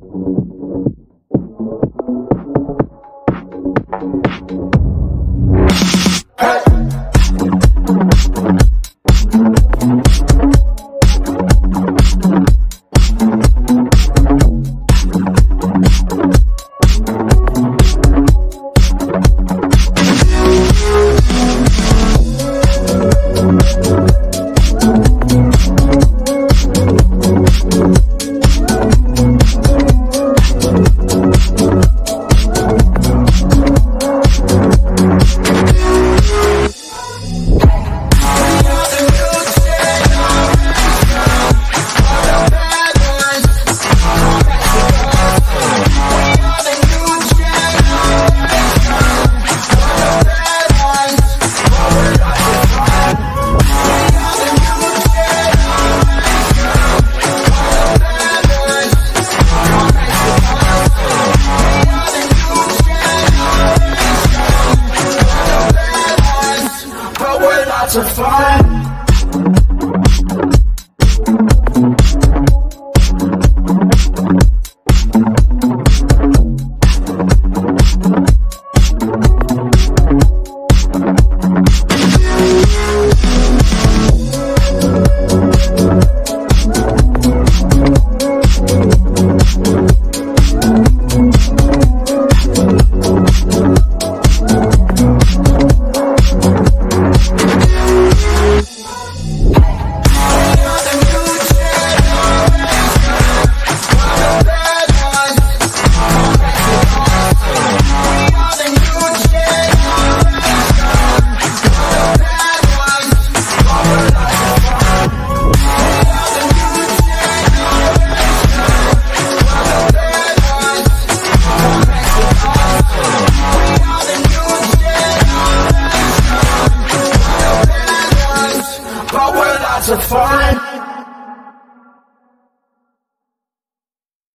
Thank you. to find lots of.